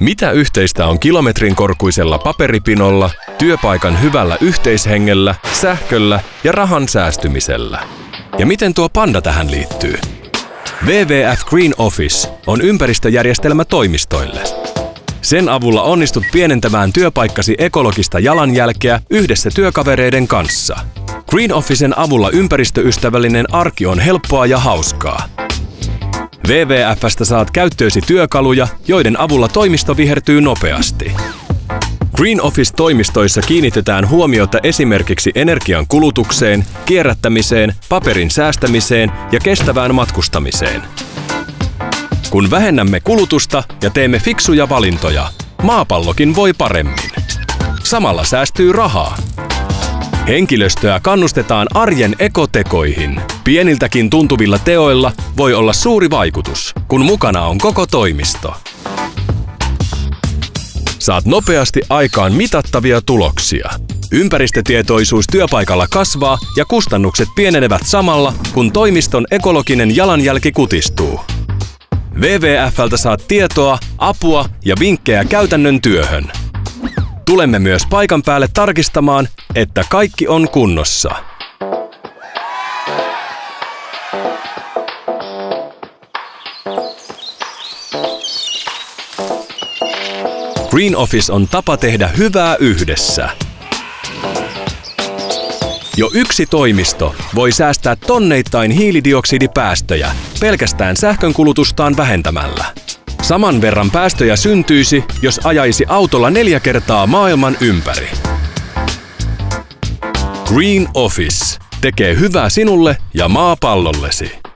Mitä yhteistä on kilometrin korkuisella paperipinolla, työpaikan hyvällä yhteishengellä, sähköllä ja rahan säästymisellä? Ja miten tuo panda tähän liittyy? WWF Green Office on ympäristöjärjestelmä toimistoille. Sen avulla onnistut pienentämään työpaikkasi ekologista jalanjälkeä yhdessä työkavereiden kanssa. Green Officen avulla ympäristöystävällinen arki on helppoa ja hauskaa. WWFstä saat käyttöösi työkaluja, joiden avulla toimisto vihertyy nopeasti. Green Office-toimistoissa kiinnitetään huomiota esimerkiksi energian kulutukseen, kierrättämiseen, paperin säästämiseen ja kestävään matkustamiseen. Kun vähennämme kulutusta ja teemme fiksuja valintoja, maapallokin voi paremmin. Samalla säästyy rahaa. Henkilöstöä kannustetaan arjen ekotekoihin. Pieniltäkin tuntuvilla teoilla voi olla suuri vaikutus, kun mukana on koko toimisto. Saat nopeasti aikaan mitattavia tuloksia. Ympäristötietoisuus työpaikalla kasvaa ja kustannukset pienenevät samalla, kun toimiston ekologinen jalanjälki kutistuu. WWFltä saat tietoa, apua ja vinkkejä käytännön työhön. Tulemme myös paikan päälle tarkistamaan, että kaikki on kunnossa. Green Office on tapa tehdä hyvää yhdessä. Jo yksi toimisto voi säästää tonneittain hiilidioksidipäästöjä pelkästään sähkönkulutustaan vähentämällä. Saman verran päästöjä syntyisi, jos ajaisi autolla neljä kertaa maailman ympäri. Green Office tekee hyvää sinulle ja maapallollesi.